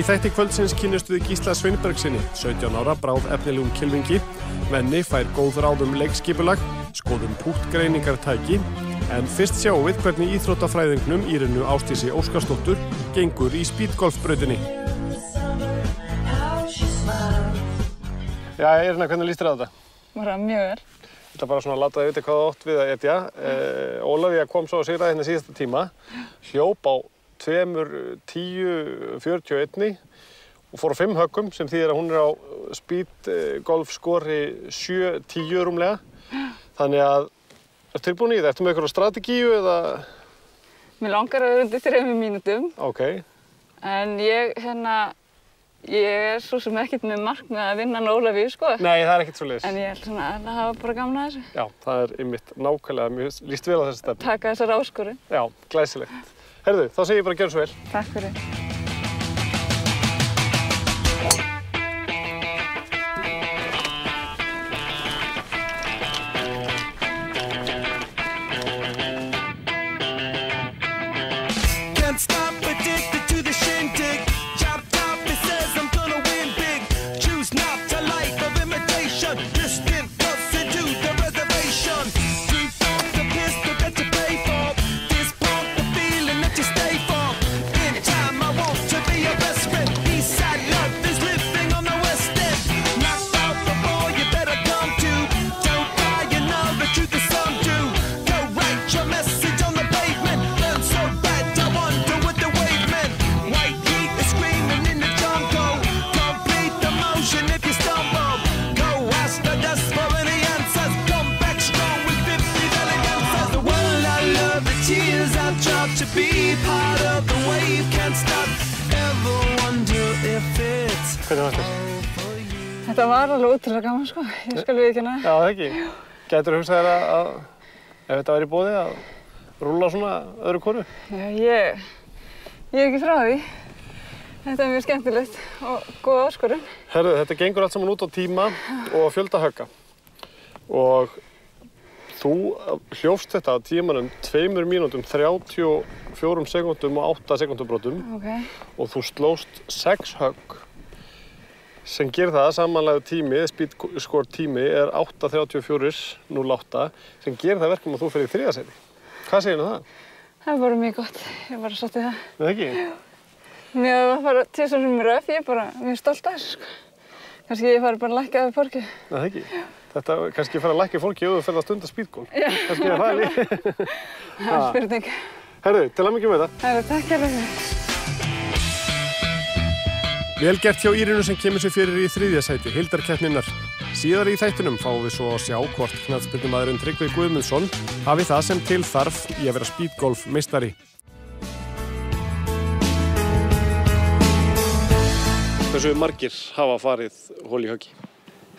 Í þætti kvöldsins kynnustu við Gísla Sveinbergsinni, 17 ára, bráð efnilegum kilvingi. Venni fær góð ráðum leikskipulag, skoðum púttgreiningartæki. En fyrst sjáum við hvernig íþróttafræðingnum Írinu Ástísi Óskarsdóttur gengur í spítgolfbröðinni. Já, Írina, hvernig líst þér á þetta? Bara mjög vel. Ég ætla bara svona að láta þið vita hvað það ótt við að etja. Eh, Ólafía kom svo að sigra hérna síðasta tíma, hljóp á tveimur 10.41 og fór á fimm höggum sem þýðir að hún er á speedgolf skori 7.10 rúmlega. Þannig að, er tilbúin í þetta? Ertu með eitthvað strategíu eða? Mér langar að vera undir þrejum mínútum Ok, en ég hérna, ég er svo sem ekkert með markmið að vinna Ólafíu sko. nei það er ekkert svo leiðis. En ég er svona að hafa bara gamna þessu. Já, það er ymmit nákvæmlega, mjög líst vel á þessi stefn. Taka þessar áskorun. Já, glæsilegt. Herðu, þá segir ég bara að gera svo vel. Takk fyrir. Sko. Ég skal við ekki hana. Já, það ekki. Gætur þú hugsað þér að, að, ef þetta væri bóði, að rúla svona öðru konu? Já, ég, ég er ekki frá því. Þetta er mjög skemmtilegt og góð áskorun. Herðu, þetta gengur allt saman út á tíma og fjölda högga. Og þú hljófst þetta á tímanum 2 mínútum 34 sekundum og 8 sekundubrótum Ok. og þú slóst 6 högg sem gerir það samanlega tími, speedskor tími er 8.34.08 sem gerir það verkum að þú fyrir þriðasæti. Hvað segir það? Það er bara mjög gott. Ég er bara sátt í það. Nei, ekki? Mér að það fara til þessum sem röf, ég er bara mjög stolt af þessu sko. Kannski ég fari bara að lækka af porkið. Nei, ekki. Þetta er kannski fara að lækja fólki ef þú fyrir að stunda speedgolf. Kannski er það líka. Það er spurning. Herðu, til að mikið með þetta. Það er takk hérna fyrir. Vel gert hjá Írinu sem kemur sér fyrir í þriðja sæti, hildarkeppninnar. Síðar í þættinum fáum við svo að sjá hvort knallspyrnumadurinn Tryggvi Guðmundsson hafi það sem til þarf í að vera speedgolf meistari. Hversu margir hafa farið hól í höggi?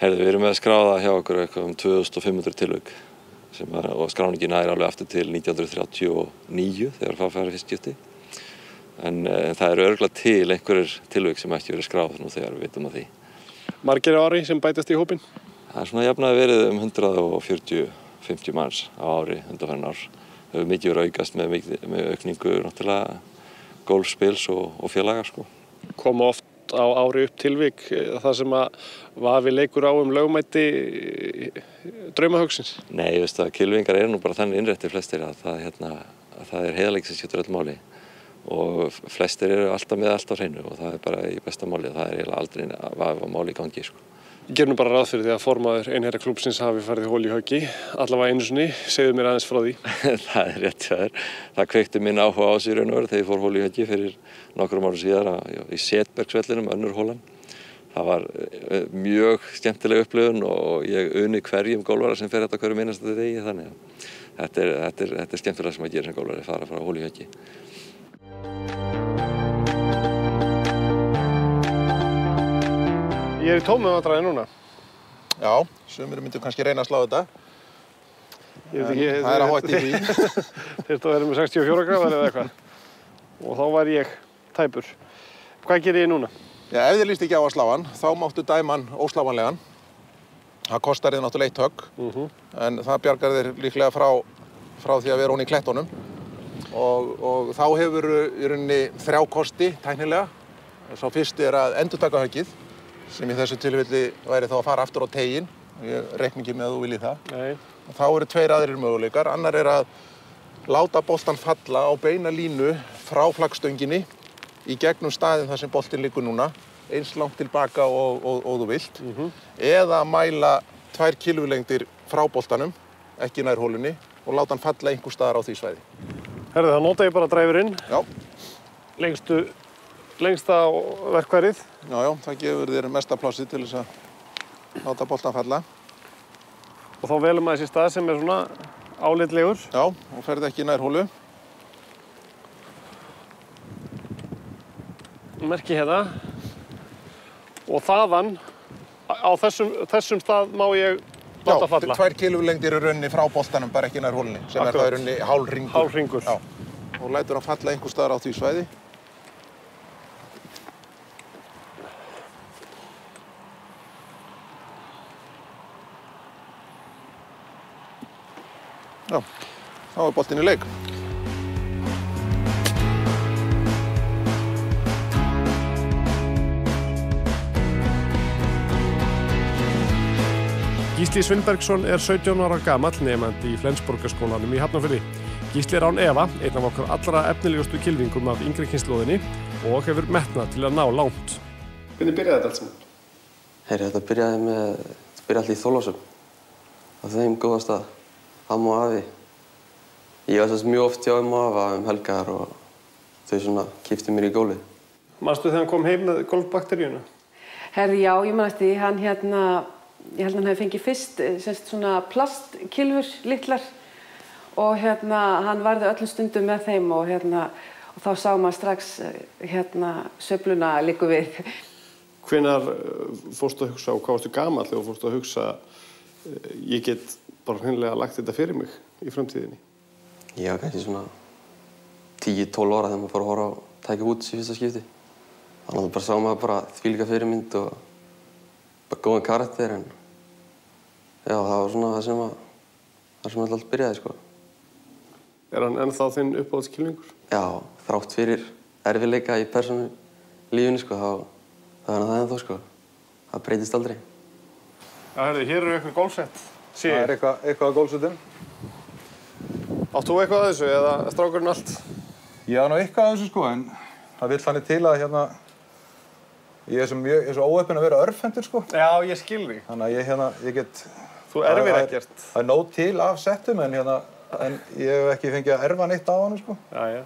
Herðu, við erum með að skráða hjá okkur eitthvað um 2500 tilvögg sem og skráningin er alveg aftur til 1939 þegar það færi fyrst skipti. En e, það eru örgulega til einhverjir tilvögg sem ekki verið skráð nú þegar við vitum að því. Margir ári sem bætast í hópin? Það er svona jafnaði verið um 140-50 manns á ári undanfærin ár. Það hefur mikið verið aukast með, með aukningu náttúrulega golfspils og, og félagar sko. Koma oft á ári upp tilvik eh, það sem að vafi leikur á um lögmætti draumahögsins. Nei, ég veist að kilvingar eru nú bara þannig innrættir flestir að það, hérna, að það er heiðarleik sem skiptur öll máli og flestir eru alltaf með allt á hreinu og það er bara í besta máli og það er aldrei að vafa máli í gangi sko. Ég ger nú bara ráð fyrir því að formaður einherra klúpsins hafi farið í hól í höggi, allavega einu sinni, segðu mér aðeins frá því. það er rétt hjá þér. Það kveikti minn áhuga á sér veru þegar ég fór hóli í höggi fyrir nokkrum árum síðar í Setbergsvellinum, önnur hólan. Það var eh, mjög skemmtileg upplifun og ég uni hverjum gólvara sem fer þetta hverju minnast þetta degi þannig að þetta er, þetta er, þetta er skemmtilega sem að gera sem gólvari, fara frá hóli í höggi. Ég er í tómum vandræði núna. Já, sumir myndu kannski reyna að slá þetta. Ég veit En ekki, það er að hótt í því. Þetta að vera með 64 gráðar eða eitthvað. Og þá var ég tæpur. Hvað ger ég núna? Já, ef þið líst ekki á að slá hann, þá máttu dæma hann óslávanlegan. Það kostar þið náttúrulega eitt högg, en það bjargar þér líklega frá, frá því að vera hún í klettunum. Og, og þá hefur í rauninni þrjá kosti, tæknilega. Sá fyrsti er að endurtaka höggið sem í þessu tilfelli væri þá að fara aftur á tegin. Ég reikni ekki með að þú viljið það. Nei. Og þá eru tveir aðrir möguleikar. Annar er að láta boltan falla á beina línu frá flaggstönginni í gegnum staðin þar sem boltin liggur núna, eins langt tilbaka og, og, og þú vilt. Eða mæla tvær kilvulengdir frá boltanum, ekki nær hólunni, og láta hann falla einhver staðar á því svæði. Herðu, þá nota ég bara dræfurinn, Já, lengstu, lengsta verkværið. já, já, það gefur þér mesta plássi til þess að láta boltan falla. Og þá velum maður þessi stað sem er svona álitlegur. Já, og ferð ekki nær hólu. Merki hérna. Og þaðan, á þessum, þessum stað má ég láta Já, falla. tvær kilvulengdir í rauninni frá boltanum, bara ekki nær hólunni, sem er Akkurat. það í rauninni hálringur. Hálfhringur. Já, og lætur hann falla einhver staðar á því svæði. Já, þá er boltinn í leik. Gísli Svinnbergsson er 17 ára gamall nefandi í Flensborgarskólanum í Hafnarfyrði. Gísli er án Eva, einn af okkar allra efnilegustu kilvingum af yngri kynnslóðinni og hefur metnað til að ná langt. Hvernig byrjaði þetta allt saman? Heyri, þetta byrjaði með, þetta byrjaði allir í Þólásum. Á þeim góða stað, amma og afi. Ég var sérst mjög oft hjá amma og afa um helgar og þau svona kipti mér í gólið. Manstu þegar hann kom heim með golfbakteríuna? Herði, já, ég man eftir því, hann hérna, ég held að hann hefði fengið fyrst eh, semst svona plastkilfur litlar og hérna, hann varði öllum stundum með þeim og hérna, og þá sá maður strax eh, hérna söfluna líku við. Hvenar fórstu að hugsa og hvað varstu gamall þegar fórstu að hugsa eh, ég get bara hreinlega lagt þetta fyrir mig í framtíðinni? Ég var kannski svona 10-12 ára þegar maður fór að horfa á tækja út í fyrsta skipti. Þannig að bara sá maður bara þvílíka fyrirmynd og bara góðan karakter en já, það var svona það sem að, það sem alltaf byrjaði sko. Er hann ennþá þinn uppáhaldskilvingur? Já, þrátt fyrir erfiðleika í persónu lífinu sko, þá, þá er það ennþá sko. Það breytist aldrei. Já, herði, hér eru eitthvað golfsett. Sí. Það er eitthvað, eitthvað að gólsutum. Átt þú eitthvað að þessu eða strákurinn allt? Ég á nú eitthvað að þessu sko, en það vill þannig til að hérna, ég er svo, svo óöppin að vera örfendur sko. Já, ég skil þig. Þannig að ég, hérna, ég get... Þú erfir er- ekkert. Það er nóg til af settum, en, hérna, en ég hef ekki fengið að erfa neitt á hann sko. Já, já.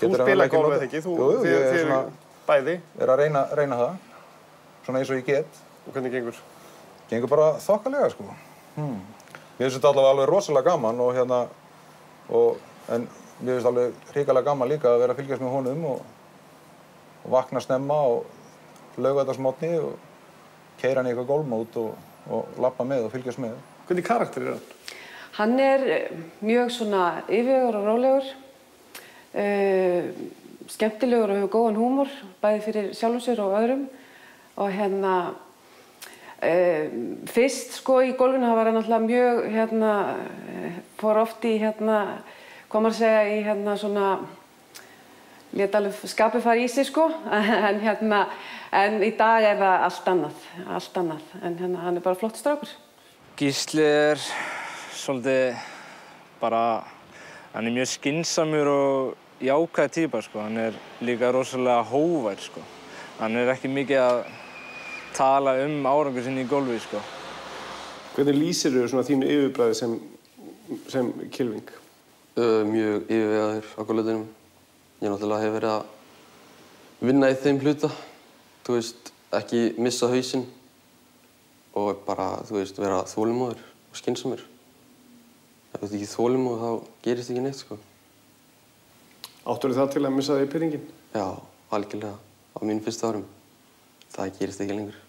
Þú spila eða ekki? Þú, Jú, jú, þið, ég er bæði. Er að reyna, reyna það, svona eins og ég get. Og hvernig gengur? Gengur bara þokkalega sko. Hmm. Mér finnst þetta allavega alveg rosalega gaman og hérna, og, en mér finnst alveg hrikalega gaman líka að vera að fylgjast með honum og, og vakna snemma og lauga þetta smotni og keira hann í eitthvað gólmót og, og lappa með og fylgjast með. Hvernig karakter er hann? Hann er eh, mjög svona yfirvegur og rólegur, uh, skemmtilegur og hefur góðan húmor, bæði fyrir sjálfum sér og öðrum. Og hérna, fyrst sko í gólfinu, það var hann alltaf mjög, hérna, fór oft í, hérna, maður að segja, í hérna svona, lét alveg skapið fara í sig sko, en hérna, en í dag er það allt annað, allt annað, en hérna, hann er bara flott strákur. Gísli er svolítið bara, hann er mjög skinsamur og jákvæð týpa sko. Hann er líka rosalega hóvær sko. Hann er ekki mikið að tala um árangur sinni í gólfi sko. Hvernig lýsir þau svona þínu yfirbræði sem, sem kilving? Uh, mjög yfirvegaður á góðlutunum. Ég náttúrulega hef verið að vinna í þeim hluta. Þú veist, ekki missa hausinn og bara, þú veist, vera þólimóður og skynsumur. Ef þú ert ekki þólimóð þá gerist ekki neitt, sko. Áttur það til að missa þig pyrringin? Já, algjörlega. Á mín fyrsta árum. Það gerist ekki lengur.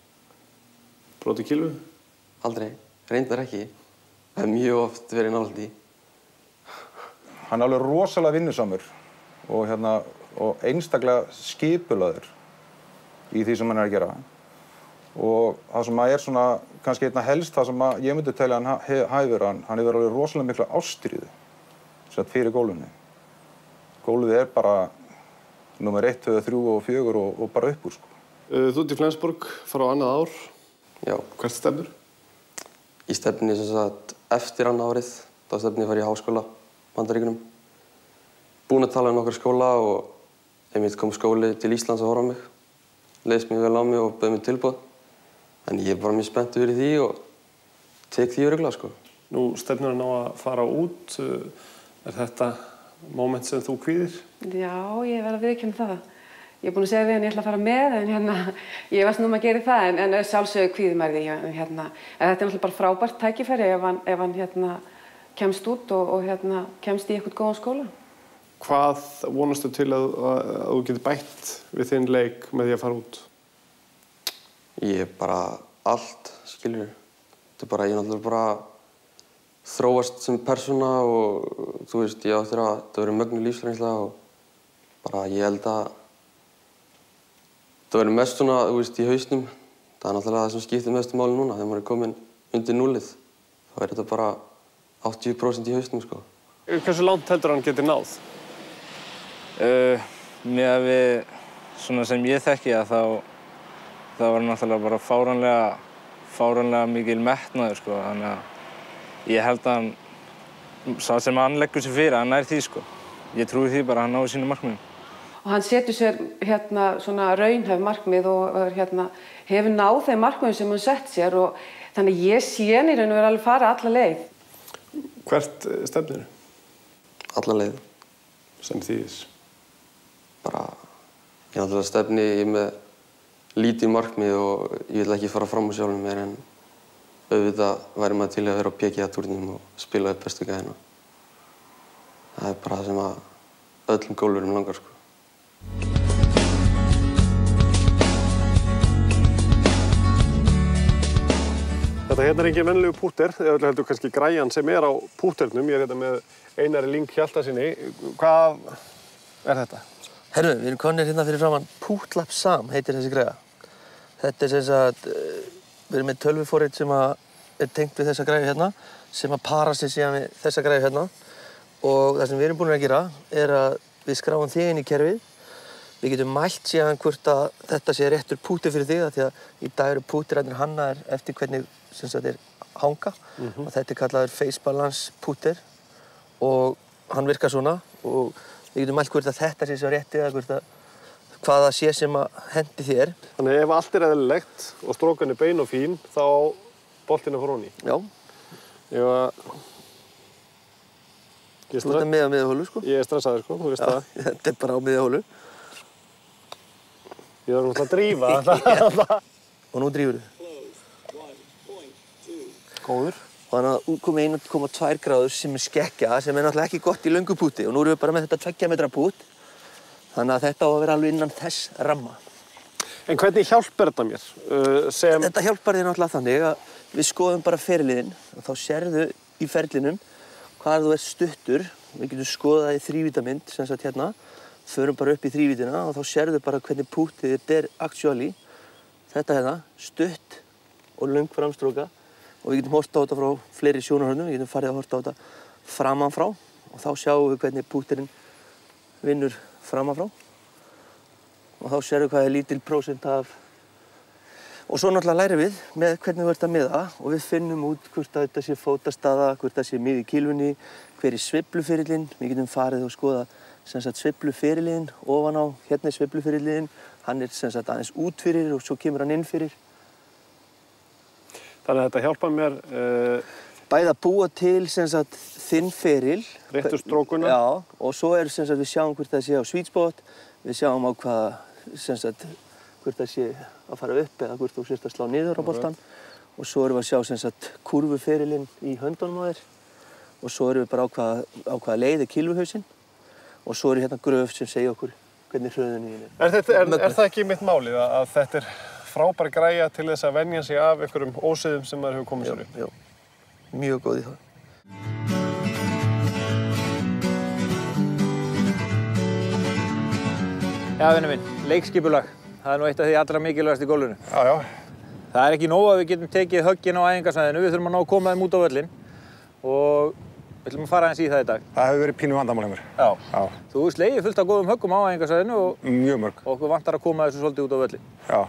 Bróti kilvu? Aldrei. Reyndar ekki. Það er mjög oft verið í. Hann er alveg rosalega vinnusamur og, hérna, og einstaklega skipulaður í því sem hann er að gera. Og það sem að er svona, kannski einna helst það sem að ég myndi telja hann verið, hann, hefur alveg rosalega mikla ástríðu sett fyrir gólunni. Gólfið er bara nummer 1, 2, 3 og 4 og, og bara upp úr sko. Uh, Þú ert í Flensborg, fara á annað ár. Já, Hvert stefnur? í stefni sem sagt eftir annað árið, þá stefni ég að fara í háskóla bandaríkunum. Búinn að tala um nokkra skóla og einmitt kom skóli til Íslands að horfa á mig. Leist mér vel á mig og bauð mér tilbúð. En ég er bara mjög spenntið fyrir því og tek því öruglega sko. Nú stefnur hann á að fara út. Er þetta moment sem þú kvíðir? Já, ég verð að viðkjöna það. Ég er búin að segja við hann ég ætla að fara með en hérna, ég veist nú maður að gera það en, en sjálfsögðu kvíðum er því hérna. En þetta er náttúrulega bara frábært tækifæri ef hann, ef hann hérna, kemst út og, og hérna, kemst í eitthvað góðan skóla. Hvað vonastu til að, að, að þú getur bætt við þinn leik með því að fara út? Ég er bara allt, skiljur. Þetta er bara, ég er náttúrulega bara þróast sem persóna og þú veist, ég áttur að þetta verður mögnu lífsreynsla og bara ég held að þetta verður mest svona, þú veist, í hausnum. Það er náttúrulega það sem skiptir mestu máli núna, þegar maður er komin undir núlið. Þá er þetta bara 80% í hausnum, sko. Hversu langt heldur hann getur náð? Uh, með að við, svona sem ég þekki að þá, það var náttúrulega bara fáranlega, fáranlega mikil metnaður sko, þannig að ég held að hann, sá sem hann leggur sér fyrir, hann nær því sko. Ég trúi því bara að hann náði sínu markmiðum. Og hann setur sér hérna svona raunhæf markmið og hérna, hefur náð þeim markmiðum sem hann sett sér og þannig ég sé hann í raun og verið alveg fara alla leið. Hvert eh, stefnir Alla leið. sem þýðis? Bara, ég náttúrulega stefni ég er með lítið markmið og ég vil ekki fara fram á sjálfum mér en auðvitað væri maður til að vera á PGA-túrnum og spila upp bestu gæðina. Það er bara það sem að öllum gólfurum langar, sko. Þetta hérna er engin vennlegu púter, eða heldur kannski græjan sem er á púternum. Ég er hérna með Einari Ling Hjaltasinni. Hvað er þetta? Herru, við erum konir hérna fyrir framann Pútlap Sam heitir þessi græða. Þetta er sem sagt, eh, við erum með tölvufórið sem að er tengt við þessa græðu hérna, sem að para sig síðan við þessa græðu hérna. Og það sem við erum búin að gera er að við skráum þig inn í kerfið. Við getum mælt síðan hvort að þetta sé réttur púti fyrir þig, af því að í dag eru pútirætnir hannaðir eftir hvernig sem sagt er hanga. Og þetta er kallaður Face Balance pútir og hann virkar svona og við getum mælt hvort að þetta sé svo rétti eða hvort að hvað það sé sem að hendi þér. Þannig ef allt er eðlilegt og strókan er bein og fín, þá boltinn er fór honni. Já, Ég var... Ég, þú ert að miða miðahólu sko. ég er stressaður, sko, þú veist Já, það. þetta er bara á miðahólu. Ég þarf náttúrulega að drífa. Og nú drýfur þú. Góður. Þannig að út komið 1,2 gráður sem er skekkja, sem er náttúrulega ekki gott í löngu púti. Og nú erum við bara með þetta 2 metra pút. Þannig að þetta á að vera alveg innan þess ramma. En hvernig hjálpar þetta mér? Uh, sem... Þetta hjálpar þér náttúrulega þannig að við skoðum bara ferliðin og þá sérðu í ferlinum hvað þú ert stuttur. Við getum skoðað í þrývítamynd, sem sagt hérna, förum bara upp í þrývítina og þá sérðu bara hvernig pútið þitt er actually. Þetta hérna, stutt og löng framstróka og við getum horta á þetta frá fleiri sjónarhörnum, við getum farið að horta á þetta framanfrá. Og þá sjáum við hvernig pútirinn vinnur framanfrá. Og þá sérðu hvað er lítil prósent af og svo náttúrulega lærum við með hvernig þú ert að miða. Og við finnum út hvort að þetta sé fótastaða, hvort það sé miði í kílfunni, hver er sveifluferillinn, við getum farið og skoða sveifluferillinn ofan á, hérna er sveifluferillinn, hann er aðeins út fyrir og svo kemur hann inn fyrir. Þannig að þetta hjálpar mér uh, Bæði að búa til sem sagt þinn feril. réttu strókuna. Já, og svo er sem sagt við sjáum hvort það sé á sweet spot, við sjáum á hvað sem sagt hvort það sé að fara upp eða hvort þú sést að slá niður á boltan og svo erum við að sjá sem sagt kurvuferilinn í höndunum á þér. Og svo erum við bara á hvaða, á hvaða leið er kilvuhausinn og svo er hérna gröf sem segja okkur hvernig hröðun í henni Er, þetta, er, er það ekki mitt málið að, að þetta er frábær græja til þess að venja sig af einhverjum ósiðum sem maður hefur komið sér upp? Já, mjög góð í það. Já, vinnu minn, leikskipulag. Það er nú eitt af því allra mikilvægast í gólfinu. Já, já. Það er ekki nóg að við getum tekið höggin á æfingarsæðinu, við þurfum að ná að koma þeim út á völlin. Og Við ætlum að fara aðeins í það í dag. Það hefur verið pínu vandamál hjá mér. Já. Já, Þú slegið fullt af góðum höggum á æfingarsæðinu og mjög mörg. okkur vantar að koma þessu svolítið út á völli. Já,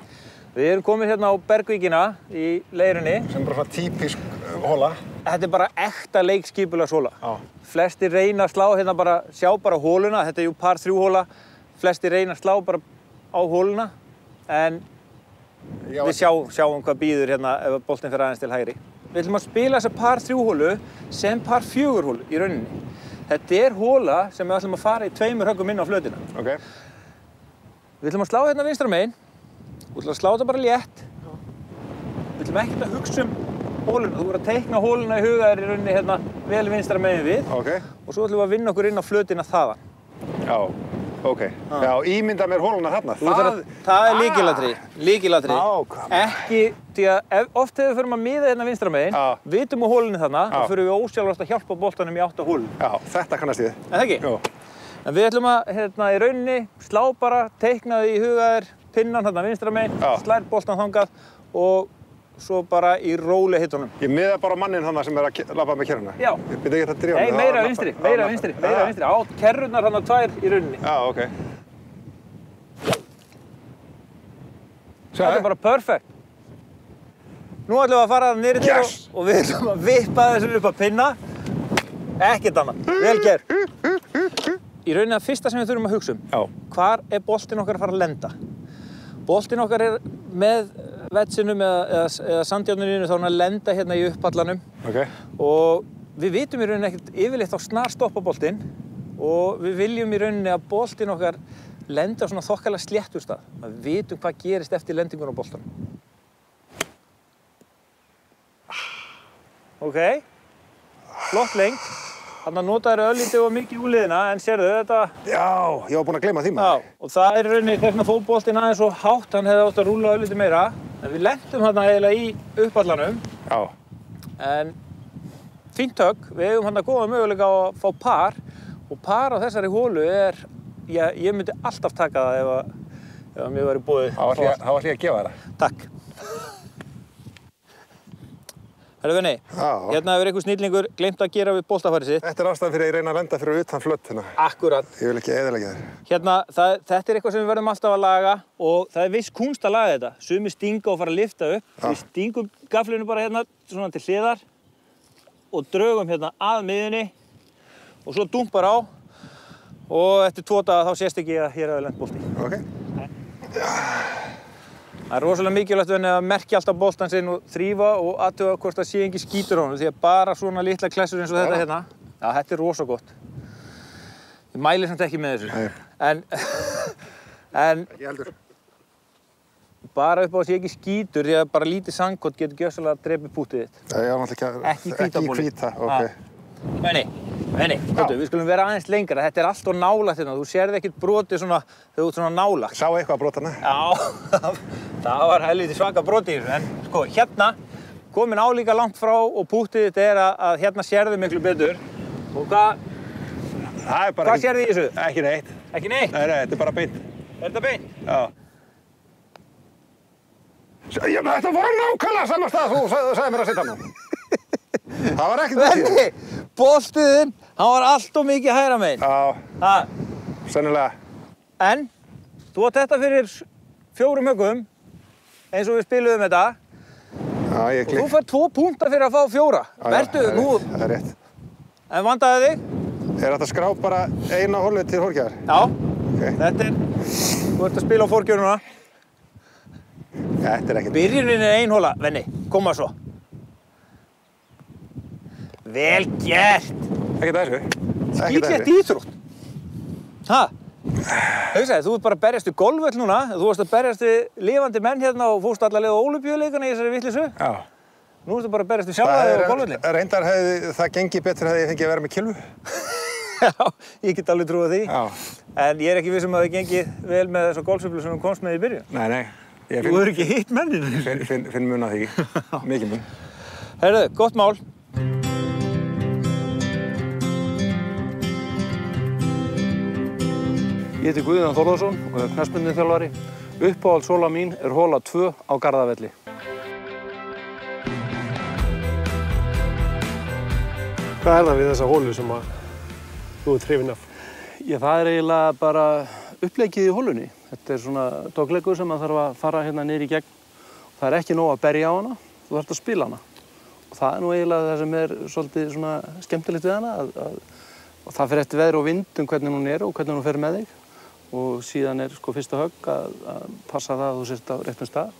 Við erum komin hérna á Bergvíkina í leirinni. sem bara svona típisk uh, hóla. Þetta er bara ekta leikskipulega hóla. Já. Flestir reyna að slá hérna bara, sjá bara hóluna, þetta er jú par þrjú hóla. Flestir reyna að slá bara á hóluna, en Já, við sjá, sjáum hvað býður hérna ef boltinn fyrir aðeins til hægri. Við ætlum að spila þessa par þrjú hólu sem par fjögur hólu í rauninni. Þetta er hóla sem við ætlum að fara í tveimur höggum inn á flötina. Ok. Við ætlum að slá hérna vinstra megin. Við ætlum að slá þetta bara létt. Við ætlum ekkert að hugsa um hóluna. Þú verður að teikna hóluna í huga þér í rauninni hérna vel vinstra megin við. Ok. Og svo ætlum við að vinna okkur inn á flötina þaðan. Já, ok. Já, ímynda mér hóluna þarna. Þú þarf að, það er líkilatri, líkilatri. Nákvæmlega. Ekki, því að ef, oft þegar við förum að miða hérna vinstra megin, Já. vitum á hólunni þarna, þá förum við ósjálfast að hjálpa boltanum í átt á hólun. Já, þetta kannast ég. En það ekki? Jú. En við ætlum að, hérna, í rauninni, slá bara, teikna því í hugaðir, pinnan þarna vinstra megin, Já. slær boltan þangað og svo bara í róli hittunum. Ég miða bara mannin þannig sem er að labba með kerruna. Já. Ég byrja ekki að drífa Nei, mig, meira þá- vinstri, meira þá- vinstri, meira Já. vinstri. Á kerrurnar þarna tvær í rauninni. Já, ok. Þetta er bara perfect. Nú ætlum við að fara nýri til Yes! og, og við ætlum að vippa þessu upp að pinna. Ekkert annað. Vel ger. Í rauninni að fyrsta sem við þurfum að hugsa um, Já. hvar er boltinn okkar að fara að lenda? Boltinn okkar er með vetsinum eða, eða, eða sandjárnuninu þá er hann að lenda hérna í uppallanum Ok. og við vitum í rauninni ekkert yfirleitt þá snar stoppa boltinn og við viljum í rauninni að boltinn okkar lendi á svona þokkalega sléttur stað. Að við vitum hvað gerist eftir lendingun á boltanum. Ok, flott lengt. Þannig að notaður öllítið og mikið úliðina en sérðu þetta, Já, ég var búinn að gleyma því já, maður. og það er í rauninni þess að fótboltinn aðeins svo hátt, hann hefði átt að rúla öllítið meira. En við lendum þarna eiginlega í uppallanum Já. En fínt högg, við hefum hann að góða möguleika á að fá par og par á þessari hólu er, já, ég myndi alltaf taka það ef að, ef að mér. Þá ætlum ég- þá ætlum ég að gefa þér það. Takk. Já. hérna hefur einhver snillingur glemt að gera við bóltafarið sitt. Þetta er ástæðan fyrir að ég reyna að lenda fyrir utan flött hérna. Akkurat. Ég vil ekki eðalega þér. Hérna, það, þetta er eitthvað sem við verðum alltaf að laga og það er viss kunst að laga þetta. Sumi stinga og fara að lifta upp. Við stingum gaflinu bara hérna svona til hliðar og draugum hérna að miðunni og svo dumpar á og eftir tvo daga þá sést ekki að hér hefur lent bolti. Ok. Það er rosalega mikilvægt að merkja alltaf boltan sinn og þrýfa og aðtöfa hvort það sé ekki skítur á honum því að bara svona litla klessur eins og þetta hérna, já þetta er rosa gott. Ég mæli samt ekki með þessu. Nei. En, en bara upp á að sé ekki skítur því að bara lítið sangkott getur gjössalega að drepa pútið þitt. Ég var náttúrulega ekki að... Ekki hvíta, ok. Venni, venni, við skulum vera aðeins lengra. Þetta er allt og nálægt hérna. Þú sérði ekkert brotið svona, þegar þú ert svona nálægt. Sá eitthvað að brota hana? Já, það var helviti í þessu. En sko, hérna, komin álíka langt frá og pútið þitt er að, að hérna sérðu miklu betur. Og hvað, Það er bara hvað sérðu í þessu? Ekki neitt. Ekki neitt? Nei, nei, þetta er bara beint. Er þetta beint? Já. Já, þetta var nákvæmlega saman stað þú sagði, sagði mér að sitja nú. Það var ekkert þessi. Venni, boltiðinn, hann var allt og mikið hæra megin. Já, sennilega. En þú átt þetta fyrir fjórum högum eins og við spiluðum þetta Já, ég og þú klikk. fær tvo púnta fyrir að fá fjóra. Vertu er nú, Það er rétt. en vandaði þig? Er þetta skrá bara eina hólfið til hórkjæðar? Já, Ok. þetta er, þú ert að spila á fórgjörnuna. Þetta er ekkert. Byrjunin er ein hóla, venni, koma svo. Vel gert, Ekkert þessu. Ekkert ítlegt íþrótt. Ha? Hugsaði, þú ert bara að berjast við golfvöll núna, þú varst að berjast við lifandi menn hérna og fórst alla leið á ólympíuleikana í þessari vittlisu. Já. Nú ertu bara að berjast þig á er, golfvöllin. reyndar hefði það gengið betur hefði ég fengið að vera með kilvu. Já, ég get alveg trúið því. Já. En ég er ekki viss um að það gengið vel með þessa golfsöflu sem þú komst með í byrjun. Nei, nei. Ég Þú finn, hefur ekki hitt menninu. finn, finn, finn mun að því. Mikið mun. Herðu, gott mál. Ég heiti Guðjón Þórðarsson og er knæspundin þjálfari. Uppáhald sóla mín er hóla 2 á Garðavelli. Hvað er það við þessa hólu sem að þú ert hrifin af? Já, það er eiginlega bara upplegið í hólunni. Þetta er svona dogleikur sem maður þarf að fara hérna niður í gegn. Það er ekki nóg að berja á hana, þú þarf að spila hana. Og það er nú eiginlega það sem er svolítið svona skemmtilegt við hana. Að, að, það fyrir eftir veðri og vind um hvernig hún er og hvernig hún fer með þig. Og síðan er sko fyrsta högg að, að passa það að þú sért á réttum stað.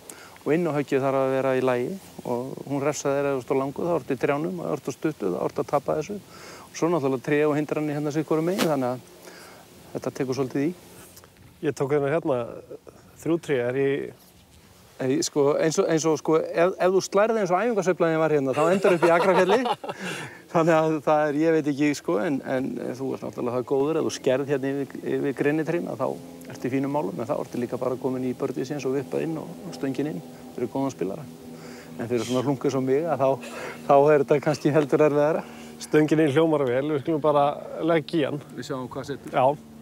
Og inn á höggið þarf að vera í lægi og hún refsa þér eða þú stóð langu, þá ertu í trjánum, þá ertu stuttu, þá ertu að tapa þessu. Og svo náttúrulega tré og hindranir hérna sikkur um megin, þannig að þetta tekur svolítið í. Ég tók hérna hérna þrjú trí, er ég... Ei, sko, eins og, eins og sko, ef, ef þú slærið eins og æfingarsveiflaðin var hérna, þá endar upp í Akrafjalli. Þannig að það er, ég veit ekki, sko, en, en þú ert náttúrulega það góður, ef þú skerð hérna yfir, yfir grenitrína, þá ertu í fínum málum, en þá ertu líka bara komin í börnið síns og vippað inn og stöngin inn fyrir góðan spilara. En fyrir svona hlungu svo mig, að þá, þá er þetta kannski heldur erfiðara. Stöngin inn hljómar vel, við skulum bara leggja í hann. Við sjáum hvað setur. Já.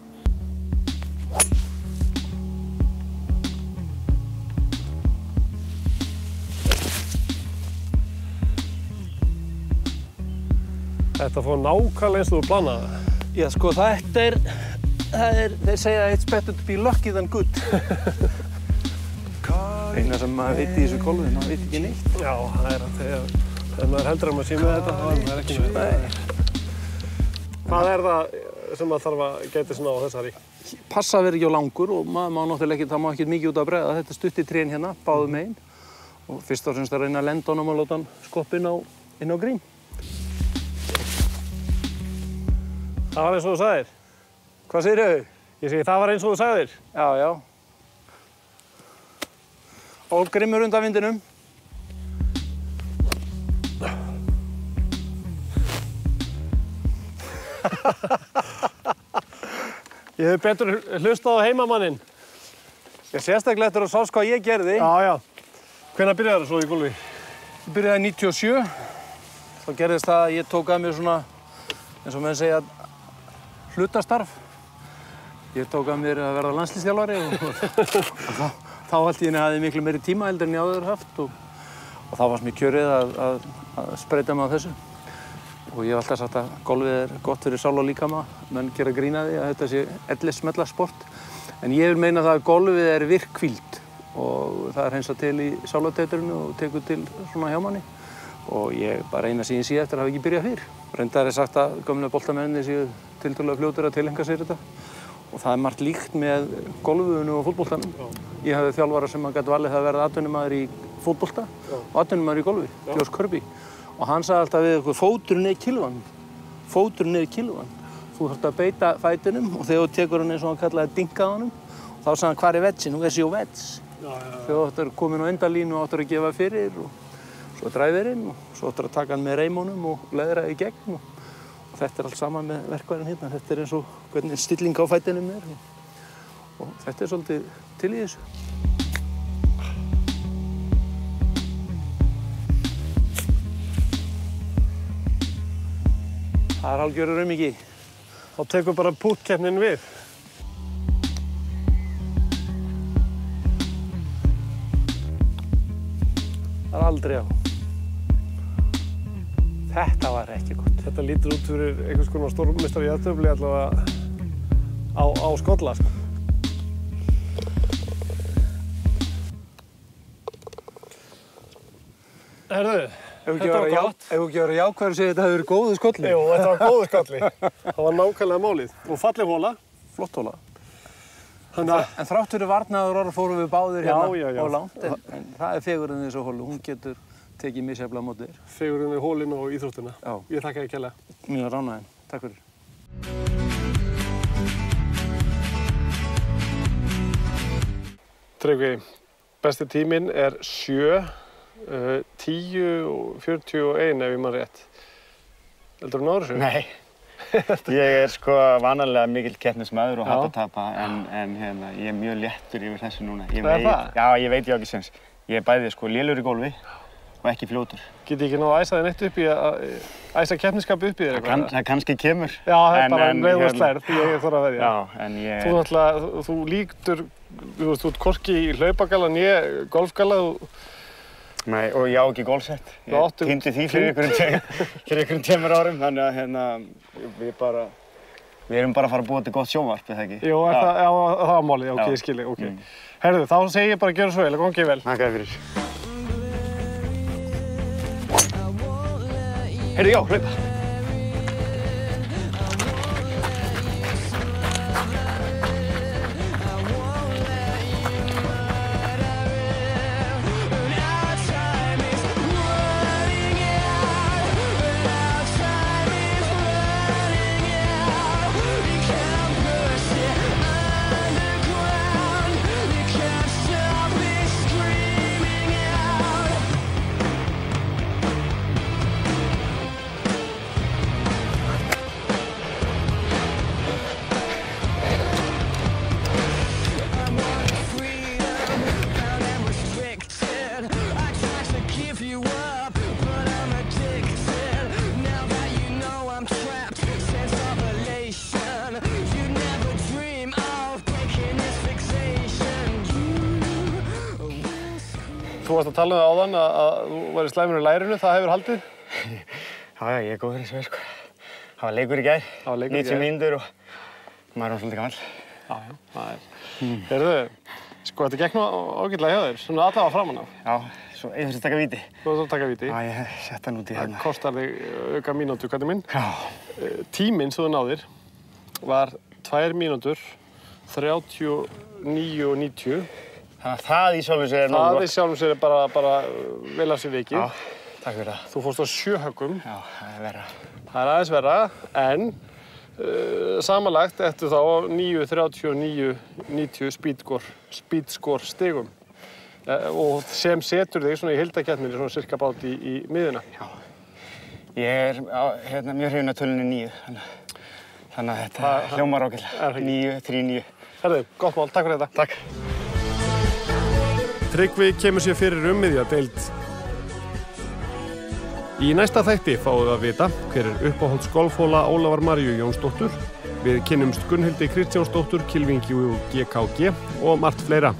Þetta fór nákvæmlega eins og þú planaði. Já, sko, þetta er, það er, þeir segja it's better to be lucky than good. Eina sem maður veit í þessu golfi, maður veit ekki neitt. Já, það er að þegar, þegar maður heldur að maður sé með þetta, þá er maður ekki með þetta. Hvað er það sem maður þarf að gæti svona á þessari? Passa að vera ekki á langur og maður má náttúrulega ekki, það má ekki mikið út að bregða. Þetta er stutt í trén hérna, báðu megin. Og fyrst og fremst að reyna að lenda honum og láta hann skoppa inn á, inn á grín. Það var eins og þú sagðir. Hvað segir þau? Ég segi það var eins og þú sagðir. Já, já. Og grimmur undan vindinum. Ég hef betur hlustað á heimamanninn. Ég sérstaklega eftir að sást hvað ég gerði. Já, já. Hvenær byrjaði það svo í gólfi? Ég byrjaði 97. Þá gerðist það að ég tók að mér svona, eins og menn segja, hlutastarf. Ég tók að mér að verða landslýstjálfari og, þá, í henni hafði ég miklu meiri tíma heldur en ég áður haft og, og þá varst mér kjörið að, að, að spreita á þessu. Og ég hef alltaf sagt að golfið er gott fyrir sál og líkama, menn gera grína því að þetta sé ellis smetla sport. En ég vil meina það að golfið er virkvíld og það er hreinsað til í sálateturinu og tekur til svona hjá manni. Og ég bara eina síðan síðan eftir að hafa ekki byrjað fyrr. Reyndar er sagt að gömlega boltamenni séu tildulega fljótur að tilhenga sér þetta. Og það er margt líkt með golfunu og fútboltanum. Ég hafði þjálfara sem að gæti valið það að verða atvinnumæður í fútbolta og atvinnumæður í golfi, Josh Kirby. Og hann sagði alltaf við okkur, fóturinn er kilvan, fóturinn er kilvan. Þú þarfst að beita fætinum og þegar þú tekur hann eins og hann kallaði dinkað honum, þá sagði hann, hvað er vetsin? Where's your vets? Þegar þú ættir að koma inn á endalínu og ættir að gefa fyrir og svo dræðirinn og svo ættir að taka hann með reymónum og leðra í gegn og þetta er allt saman með verkværin hérna. Þetta er eins og hvernig stilling á fætinum er og, þetta er svolítið til í þessu. Það er algjörður um ekki. Þá tekur bara pútkeppnin við. Það er aldrei á. Þetta var ekki gott. Þetta lítur út fyrir einhvers konar stórmestari aðtöfli allavega á, á skolla. Sko. Herðu, þetta var gott. Ef þú ekki verið jákvæður segja þetta hefur verið góðu skolli. Jú, þetta var góðu skalli. Það var nákvæmlega málið. Og falleg hóla. Flott hóla. Að, En þrátt fyrir varnaður orð fórum við báðir Já, hérna já, já. og langt. En, en það er fegurinn þessu hólu. Hún getur tekið misjaflega á móti þér. fegurinn við hólinn og íþróttina. Já. Ég þakka þér kjærlega. Mjög ránaðin. Takk fyrir. Tryggvi, besti tíminn er 7, uh, 10 og 41 ef ég maður rétt. Heldur þú náður þessu? Nei, ég er sko vanalega mikill keppnismæður og hatt að tapa en, en hérna, ég er mjög léttur yfir þessu núna. Ég Það er veit, það? Já, ég veit ég á ekki sens. Ég er bæðið sko lélur í gólfi og ekki fljótur. Get ég ekki náðu að æsa þig neitt upp í að æsa keppniskapi upp í þér Það, kann, það kannski kemur. Já, það er bara en, leið og hérna- slærð, ég þarf að veðja. Já, en ég... Þú náttúrulega, þú, þú líktur, þú veist, þú ert korki í hlaupagalla, nýja golfgalla, þú, Nei, og ég á ekki gólsett. Þú Ég áttu- týndi því fyrir ykkur tveimur árum, þannig að hérna, við bara, við erum bara að fara að búa til gott sjónvarp, eða ekki? Jú, það, það var málið, ok, ég skilji, ok. Herðu, þá segi ég bara að gera svo vel, að gangi vel. Takk fyrir. Heyrðu, já, hlaupa. Þú varst að tala um það áðan að, að þú væri slæmur í lærinu, það hefur haldið? Já, já, ég er góður í þessu, sko. Það var leikur í gær, Það var leikur í 90 gær. mínútur og maður er svolítið gammal. Já, já, það er. Herðu, sko, þetta gekk nú ágætlega hjá þér, svona allavega framan af. Já, svo ég þurfti að taka víti. Þú varst að taka víti. Já, ég sett hann út í Það hérna. kostar þig auka mínútu, hvað er minn? Já. Tíminn sem þú náðir var 2 mínútur 39 og 90. Þannig að það í sjálfu sér er nógu Það í sjálfum sér er bara, bara vel af sér vikið. Já, takk fyrir það. Þú fórst á sjö höggum. Já, það er verra. Það er aðeins verra, en uh, samanlagt eftir þá 9.39.90 speedscore, speedscore stigum. Uh, og sem setur þig svona í hildakjarninni svona cirka bát í, í miðuna. Já. Ég er á, hérna, mjög hrifin af tölunni níu, þannig, þannig að þetta Það- hljómar ekki? Níu, þrý, níu. Herðu, gott mál, takk fyrir þetta. Takk. Tryggvi kemur sér fyrir um miðja deild. Í næsta þætti fáum við að vita hver er uppáhalds golfhóla Ólafar Marju Jónsdóttur. Við kynnumst Gunnhildi Kristjánsdóttur, Kilvingi og GKG og margt fleira.